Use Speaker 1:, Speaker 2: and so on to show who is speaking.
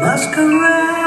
Speaker 1: Masquerade.